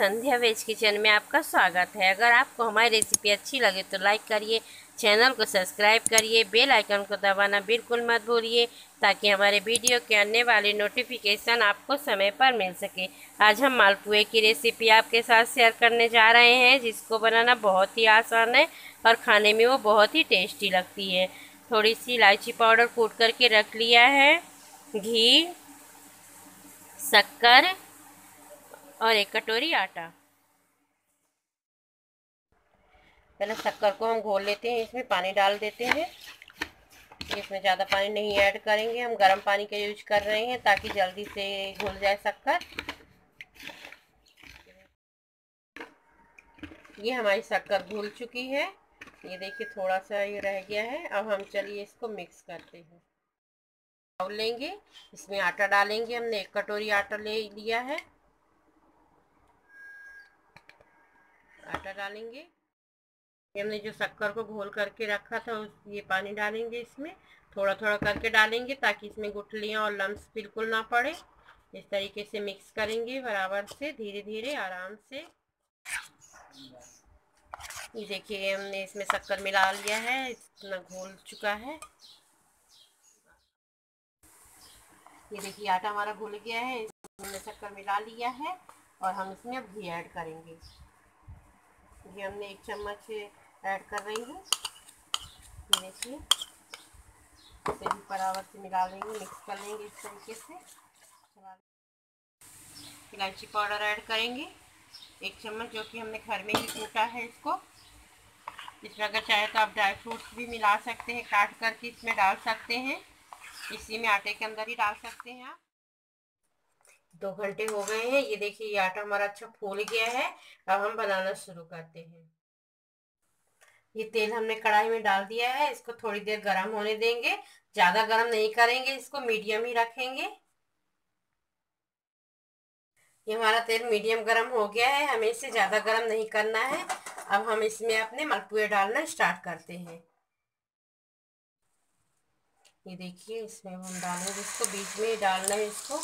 संध्या veg kitchen में आपका स्वागत है। अगर आपको हमारी रेसिपी अच्छी लगे तो लाइक करिए चैनल को सब्सक्राइब करिए बेल आइकन को दबाना बिल्कुल मत भूलिए, ताकि हमारे वीडियो के आने वाले नोटिफिकेशन आपको समय पर मिल सके। आज हम मालपुए की रेसिपी आपके साथ शेयर करने जा रहे हैं, जिसको बनाना बहुत ही आसान है और खाने में वो बहुत ही टेस्टी लगती है। थोड़ी सी इलायची पाउडर कूट करके रख लिया है, घी, शक्कर और एक कटोरी आटा। पहले शक्कर को हम घोल लेते हैं, इसमें पानी डाल देते हैं। इसमें ज़्यादा पानी नहीं ऐड करेंगे, हम गर्म पानी का यूज़ कर रहे हैं ताकि जल्दी से घुल जाए शक्कर। ये हमारी शक्कर घुल चुकी है। ये देखिए थोड़ा सा ये रह गया है। अब हम चलिए इसको मिक्स करते हैं। बाउल लेंगे, इसमें आटा डालेंगे हमने। एक कटोरी आटा ले लिया है। आटा डालेंगे। हमने जो शक्कर को घोल करके रखा था, उस, ये पानी डालेंगे इसमें। थोड़ा थोड़ा करके डालेंगे ताकि इसमें गुठलियाँ और लम्स बिल्कुल ना पड़े। इस तरीके से मिक्स करेंगे बराबर से धीरे धीरे आराम से। ये देखिए, हमने इसमें शक्कर मिला लिया है, इतना घोल चुका है। ये देखिए, आटा हमारा घुल गया है, इसमें शक्कर मिला लिया है और हम इसमें अब घी ऐड करेंगे। ये हमने एक चम्मच ऐड कर रही हूँ। देखिए। इसे भी बराबर से मिला लेंगे मिक्स कर लेंगे इस तरीके से। इलायची पाउडर ऐड करेंगे। एक चम्मच जो कि हमने घर में ही कूटा है इसको। इसमें अगर चाहे तो आप ड्राई फ्रूट्स भी मिला सकते हैं, काट करके इसमें डाल सकते हैं। इसी में आटे के अंदर ही डाल सकते हैं आप। दो घंटे हो गए हैं। ये देखिए, ये आटा हमारा अच्छा फूल गया है। अब हम बनाना शुरू करते हैं। ये तेल हमने कढ़ाई में डाल दिया है। इसको थोड़ी देर गर्म होने देंगे। ज़्यादा गर्म नहीं करेंगे। इसको मीडियम ही रखेंगे। ये हमारा तेल मीडियम गर्म हो गया है। हमें इसे ज़्यादा गर्म नहीं करना है। अब हम इसमें अपने मलपुए डालना स्टार्ट करते हैं। ये देखिए, इसमें हम डालेंगे। इसको बीच में डालना है इसको।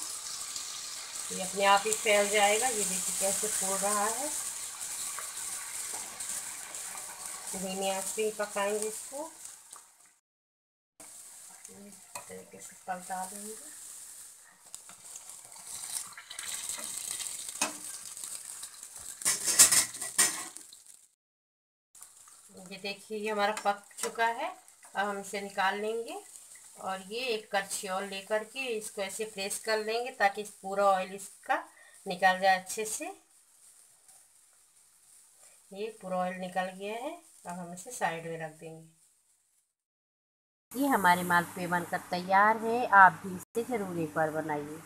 ये अपने आप ही फैल जाएगा। ये देखिए कैसे फूल रहा है। धीमी आँच पे ही पकाएँगे इसको। तरीके से पलटा देंगे। ये देखिए, ये हमारा पक चुका है। अब हम इसे निकाल लेंगे। और ये एक और लेकर के इसको ऐसे प्रेस कर लेंगे ताकि पूरा ऑयल इसका निकल जाए अच्छे से। ये पूरा ऑयल निकल गया है, अब हम इसे साइड में रख देंगे। ये हमारे मालपुए बनकर तैयार है, आप भी इसे ज़रूर एक बार बनाइए।